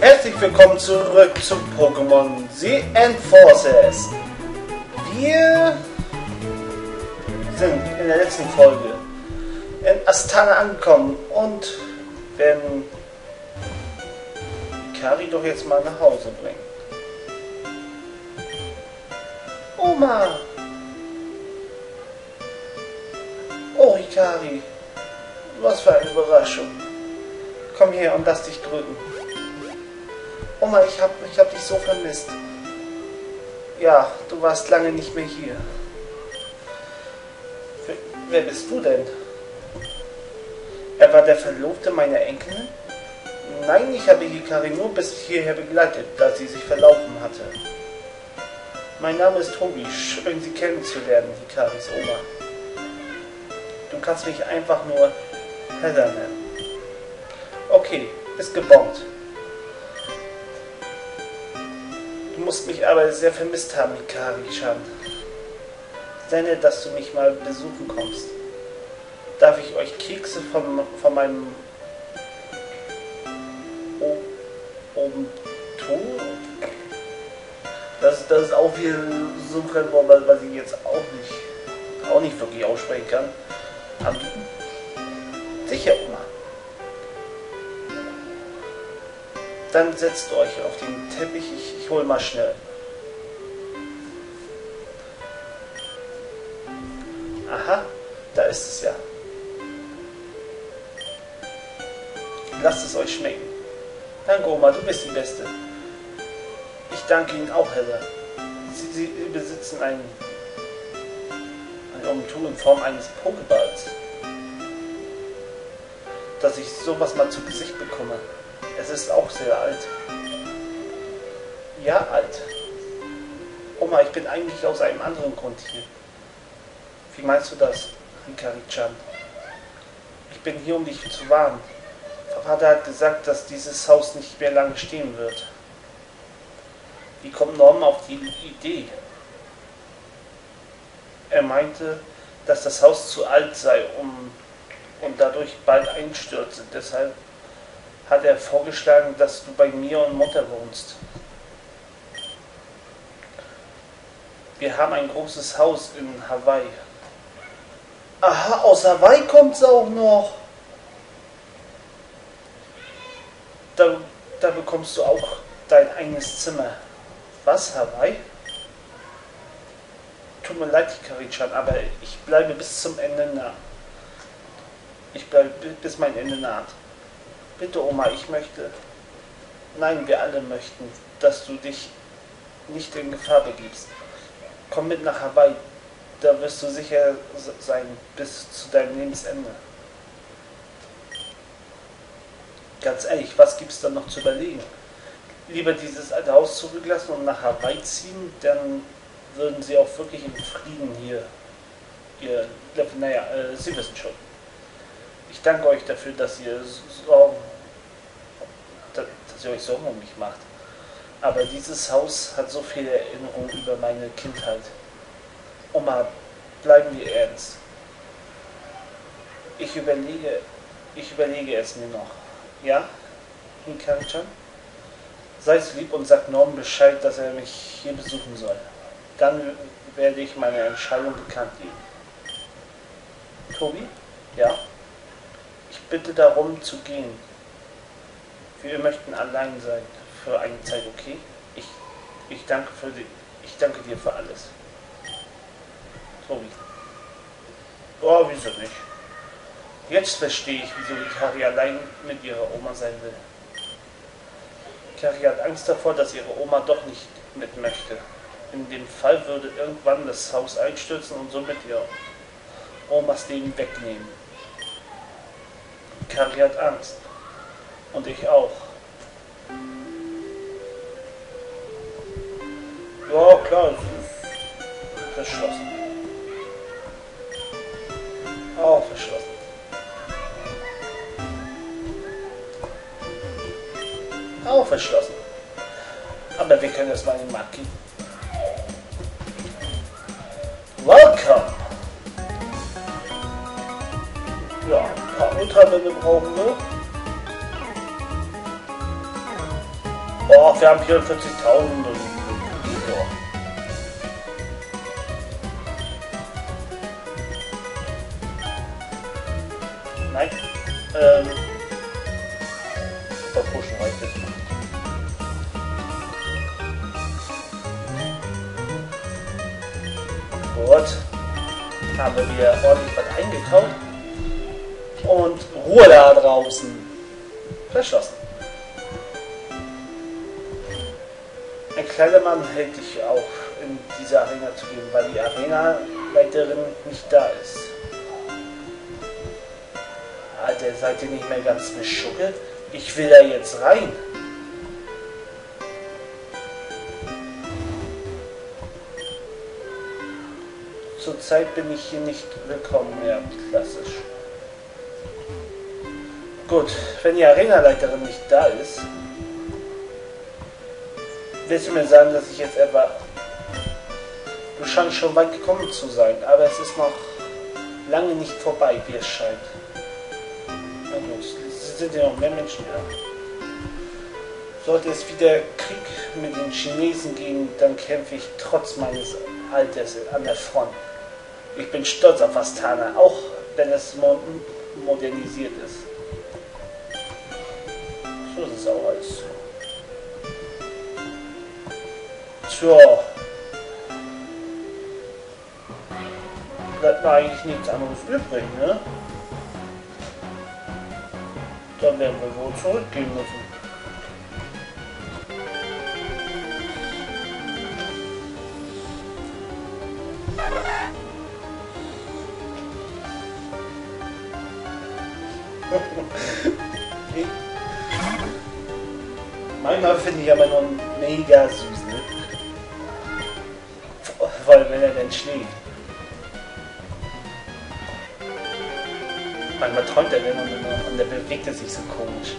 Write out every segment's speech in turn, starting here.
Herzlich willkommen zurück zu Pokémon The Enforcers. Wir sind in der letzten Folge in Astana angekommen und werden Kari doch jetzt mal nach Hause bringen. Oma! Oh, Hikari, was für eine Überraschung. Komm her und lass dich drücken. Oma, ich hab, ich hab dich so vermisst. Ja, du warst lange nicht mehr hier. Wer, wer bist du denn? Er war der Verlobte meiner Enkelin? Nein, ich habe Hikari nur bis hierher begleitet, da sie sich verlaufen hatte. Mein Name ist Tobi, schön Sie kennenzulernen, Hikaris Oma. Du kannst mich einfach nur Heather nennen. Okay, ist gebombt. Musst mich aber sehr vermisst haben, Hikari-chan. Sehr nett, dass du mich mal besuchen kommst. Darf ich euch Kekse von, von meinem oben tun? Das, das ist auch viel so ein Fremdwort, was ich jetzt auch nicht, auch nicht wirklich aussprechen kann. Sicher, Oma. Dann setzt euch auf den Teppich, ich, ich hol mal schnell. Aha, da ist es ja. Lasst es euch schmecken. Danke, Oma, du bist die Beste. Ich danke Ihnen auch, Heather. Sie, Sie besitzen ein, ein Umtu in Form eines Pokeballs. Dass ich sowas mal zu Gesicht bekomme. Es ist auch sehr alt. Ja, alt. Oma, ich bin eigentlich aus einem anderen Grund hier. Wie meinst du das, Hikari-chan? Ich bin hier, um dich zu warnen. Vater hat gesagt, dass dieses Haus nicht mehr lange stehen wird. Wie kommt Norman auf die Idee? Er meinte, dass das Haus zu alt sei um, und dadurch bald einstürze. Deshalb hat er vorgeschlagen, dass du bei mir und Mutter wohnst. Wir haben ein großes Haus in Hawaii. Aha, aus Hawaii kommt es auch noch. Da, da bekommst du auch dein eigenes Zimmer. Was, Hawaii? Tut mir leid, Hikari-chan, aber ich bleibe bis zum Ende nah. Ich bleibe bis mein Ende naht. Bitte, Oma, ich möchte. Nein, wir alle möchten, dass du dich nicht in Gefahr begibst. Komm mit nach Hawaii, da wirst du sicher sein bis zu deinem Lebensende. Ganz ehrlich, was gibt es da noch zu überlegen? Lieber dieses alte Haus zurücklassen und nach Hawaii ziehen, dann würden sie auch wirklich in Frieden hier ihr, naja, äh, Sie wissen schon. Ich danke euch dafür, dass ihr Sorgen, euch Sorgen um mich macht. Aber dieses Haus hat so viele Erinnerungen über meine Kindheit. Oma, bleiben wir ernst. Ich überlege, ich überlege es mir noch. Ja, Hikari-chan? Sei so lieb und sag Norm Bescheid, dass er mich hier besuchen soll. Dann werde ich meine Entscheidung bekannt geben. Tobi? Ja? Ich bitte darum zu gehen. Wir möchten allein sein für eine Zeit, okay? Ich, ich, danke, für die, ich danke dir für alles. Tobi. Oh, wieso nicht? Jetzt verstehe ich, wieso Kari allein mit ihrer Oma sein will. Kari hat Angst davor, dass ihre Oma doch nicht mit möchte. In dem Fall würde irgendwann das Haus einstürzen und somit ihr Omas Leben wegnehmen. Kari hat Angst. Und ich auch. Oh, wir haben 44.000 und. Nein. Ähm. Super heute. Gut. Haben wir ordentlich was eingekauft. Und Ruhe da draußen. Verschlossen. Ein kleiner Mann hält dich auch in diese Arena zu gehen, weil die Arena-Leiterin nicht da ist. Alter, seid ihr nicht mehr ganz beschuckelt? Ich will da jetzt rein. Zurzeit bin ich hier nicht willkommen mehr, klassisch. Gut, wenn die Arenaleiterin nicht da ist, willst du mir sagen, dass ich jetzt etwa... Du scheinst schon weit gekommen zu sein, aber es ist noch lange nicht vorbei, wie es scheint. Na gut, es sind ja noch mehr Menschen da. Sollte es wieder Krieg mit den Chinesen geben, dann kämpfe ich trotz meines Alters an der Front. Ich bin stolz auf Astana, auch wenn es mo modernisiert ist. So ist es auch alles. Tja. Bleibt mir eigentlich nichts anderes übrig, ne? Dann werden wir wohl zurückgehen müssen. Manchmal finde ich aber noch mega süß, allem, wenn er denn schläft. Manchmal träumt er denn und, und der bewegt er sich so komisch.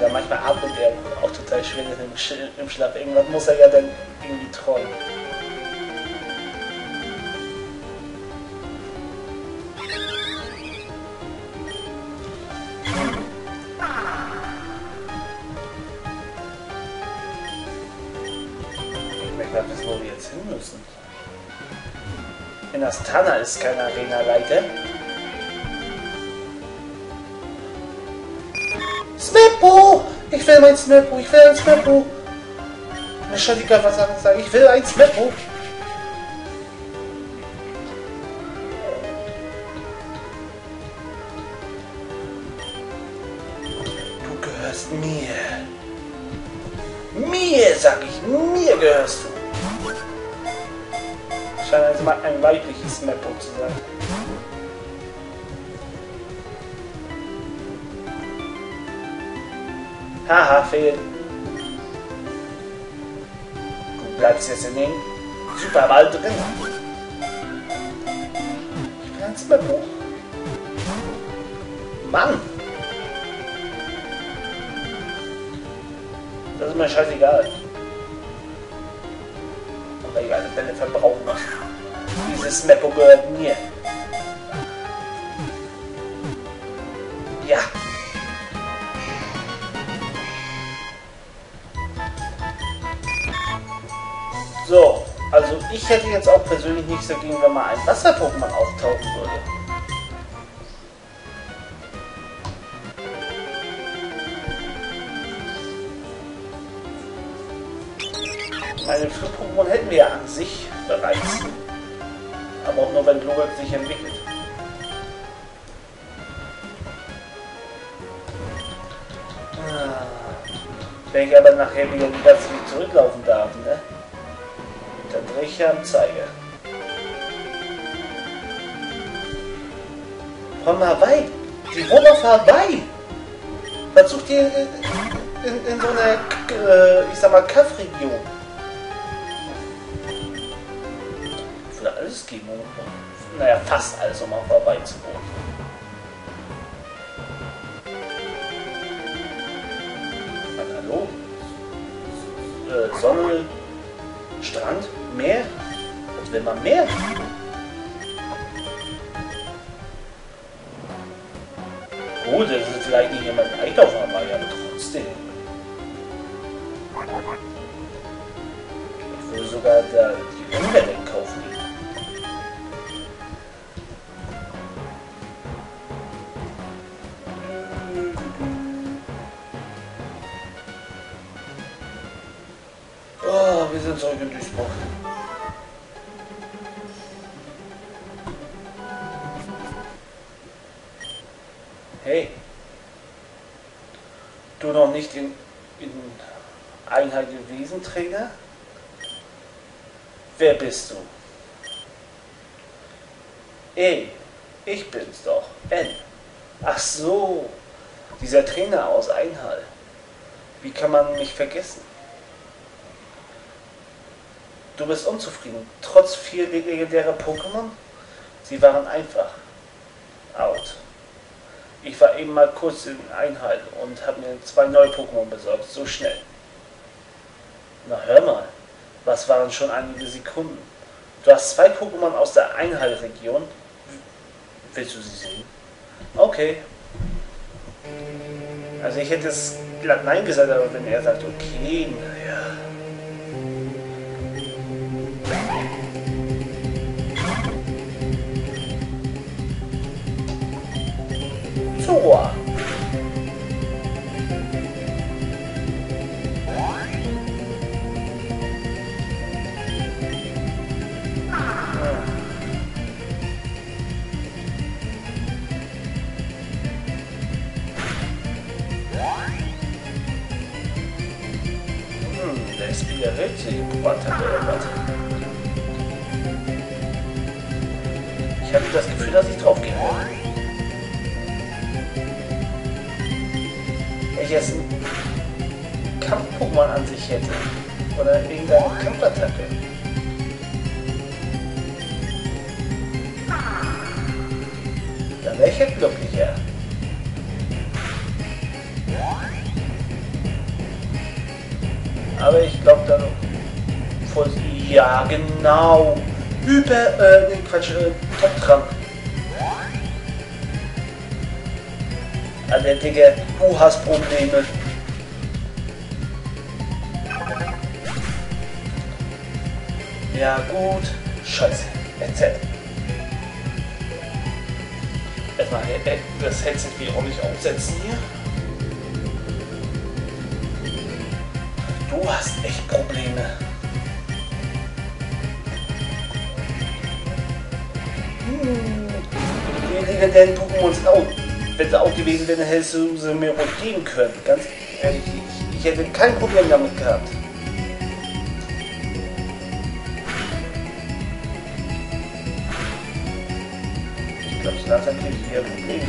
Ja, manchmal atmet er auch total schwer im, Sch im Schlaf. Irgendwann muss er ja dann irgendwie träumen. In Astana ist kein Arena-Leiter. Smeppo! Ich will mein Smeppo, ich will ein Smeppo! Mir was sagen, ich will ein Smeppo! Zu sein. Haha, fehl. Du bleibst jetzt in den Superball drin. Ich bin ein Meppo. Mann! Das ist mir scheißegal. Aber ich alle Bälle verbrauchen Meppo gehört mir. Ja. So, also ich hätte jetzt auch persönlich nichts dagegen, wenn mal ein Wasser-Pokémon auftauchen würde. Meine Flug-Pokémon hätten wir ja an sich bereits. Aber auch nur, wenn Global sich entwickelt. Ah, wenn ich aber nachher wieder den ganzen Weg zurücklaufen darf, ne? Dann drehe ich ja am Zeiger. Von Hawaii! Die wohnen auf Hawaii! Was sucht ihr in, in, in so einer, äh, ich sag mal, Kaff-Region? Geben, um, naja, fast alles, um auf Hawaii zu wohnen. Na, hallo? Äh, Sonne, Strand, Meer? Was will man mehr? Gut, das ist vielleicht nicht jemand Einkauf aber ja, aber trotzdem. Ich würde sogar da die Umwelt bist du? Ey, ich bin's doch. N. Ach so, dieser Trainer aus Einhall. Wie kann man mich vergessen? Du bist unzufrieden, trotz vier legendärer Pokémon? Sie waren einfach. Out. Ich war eben mal kurz in Einheit und habe mir zwei neue Pokémon besorgt, so schnell. Na hör mal, was waren schon einige Sekunden? Du hast zwei Pokémon aus der Einheilregion. Willst du sie sehen? Okay. Also ich hätte es glatt Nein gesagt, aber wenn er sagt, okay, naja. Zora. Attacke oder was? Ich hatte das Gefühl, dass ich drauf gehe. Wenn ich jetzt ein Kampf-Pokémon an sich hätte. Oder irgendeine Kampfattacke. Dann wäre ich ja glücklicher. Aber ich glaube dann voll. Ja, genau. Hyper, äh, nee, Quatsch, äh, Top-Trank. Alter, Digga, du hast Probleme. Ja, gut. Scheiße. Erzähl. Erstmal äh, das Headset wieder nicht aufsetzen hier. Du hast echt Probleme. Hm. Die legendären Pokémon sind auch. Wenn sie auch gewesen wären, hättest du sie mir ruhig geben können. Ganz ehrlich, ich, ich hätte kein Problem damit gehabt. Ich glaube, so langsam kriege ich wieder Probleme.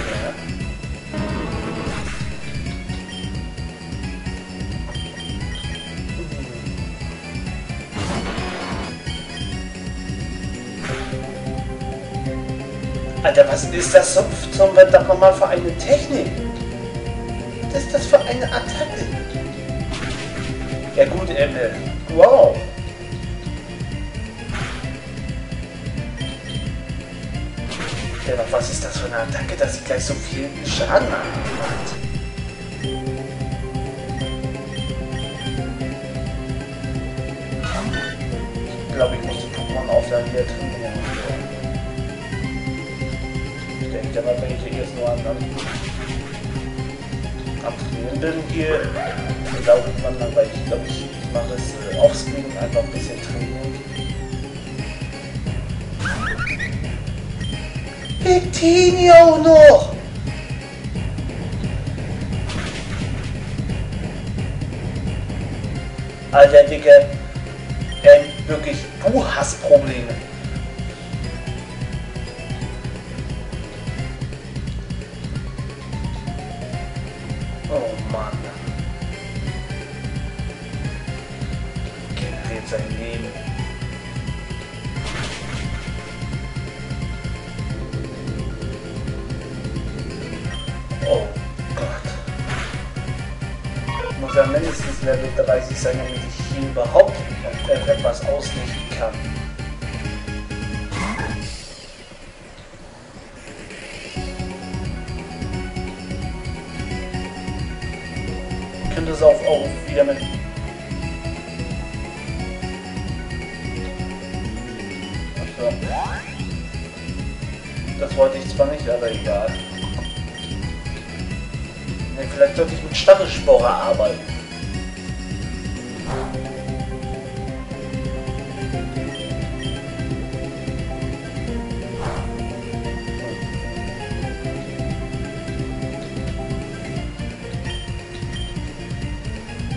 Alter, was ist das zum, zum nochmal für eine Technik? Was ist das für eine Attacke? Ja gut, Emme. Wow. Ja, was ist das für eine Attacke, dass sie gleich so viel Schaden macht? Ich glaube, ich muss die Pokémon aufladen wieder trainieren. Mal, wenn ich jetzt nur an, bin hier, glaube ich, man langweilig. Ich glaube, ich, mache es äh, offscreen einfach ein bisschen trainieren. Victini auch noch! Alter, Digga. Ähm, wirklich, du hast Probleme. Generiert sein Leben. Oh Gott. Muss ja mindestens Level 30 sein, damit ich hier überhaupt etwas ausrichten kann. Ich könnte es auch, auch wieder mit Achso. Das wollte ich zwar nicht, aber egal. Ne, vielleicht sollte ich mit Stachelsporer arbeiten.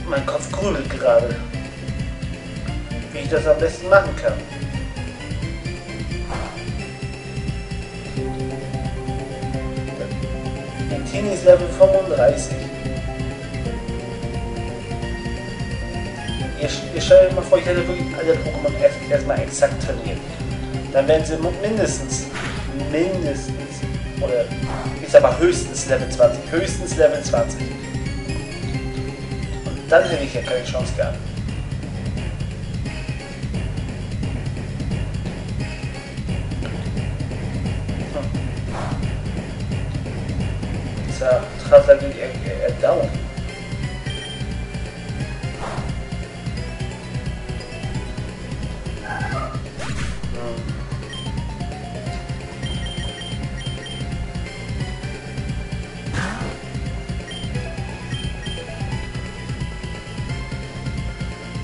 Mein Kopf grübelt gerade, wie ich das am besten machen kann. Tini ist Level 35. Ihr, ihr stellt euch mal vor, ich hätte wirklich alle Pokémon erstmal exakt trainiert. Dann wären sie mindestens, mindestens, oder ich sag mal höchstens Level 20, höchstens Level 20. Und dann hätte ich ja keine Chance gehabt. Down.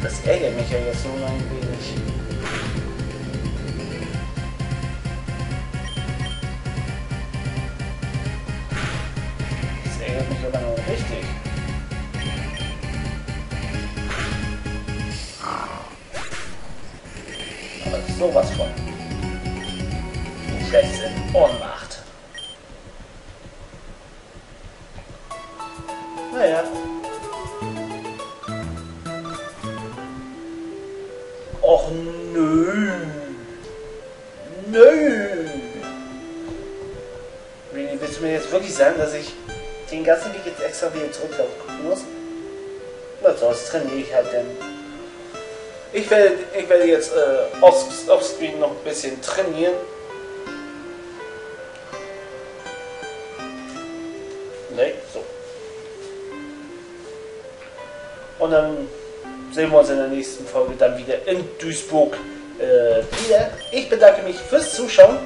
Das ärgert mich ja jetzt nur ein wenig. Sowas von. In Ohnmacht. Naja. Och nö. Nö. Really, willst du mir jetzt wirklich sagen, dass ich den ganzen Weg jetzt extra wieder zurückgucken muss? Was soll's, trainiere ich halt denn. Ich werde, ich werde jetzt äh, off, offscreen noch ein bisschen trainieren. Ne, so. Und dann sehen wir uns in der nächsten Folge dann wieder in Duisburg äh, wieder. Ich bedanke mich fürs Zuschauen.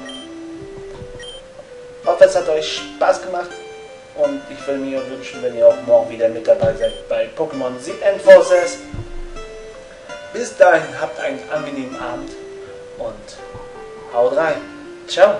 Hoffe, es hat euch Spaß gemacht. Und ich will mir wünschen, wenn ihr auch morgen wieder mit dabei seid bei Pokémon The Enforcers. Bis dahin habt einen angenehmen Abend und haut rein. Ciao.